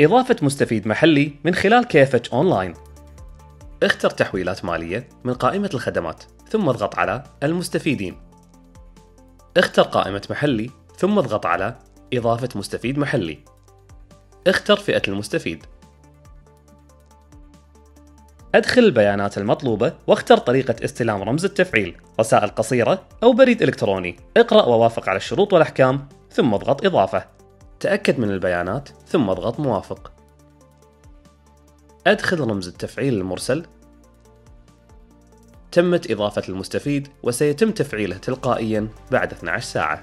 إضافة مستفيد محلي من خلال كيفج أونلاين. اختر تحويلات مالية من قائمة الخدمات ثم اضغط على المستفيدين. اختر قائمة محلي ثم اضغط على إضافة مستفيد محلي. اختر فئة المستفيد. أدخل البيانات المطلوبة واختر طريقة استلام رمز التفعيل رسائل قصيرة أو بريد إلكتروني. اقرأ ووافق على الشروط والأحكام ثم اضغط إضافة. تأكد من البيانات ثم اضغط موافق. أدخل رمز التفعيل المرسل. تمت إضافة المستفيد وسيتم تفعيله تلقائيا بعد 12 ساعة.